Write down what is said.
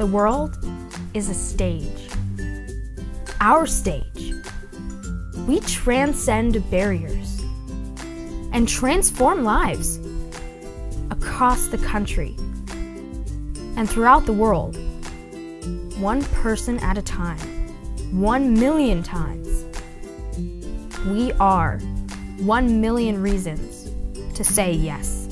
The world is a stage. Our stage. We transcend barriers and transform lives across the country and throughout the world, one person at a time, one million times. We are one million reasons to say yes.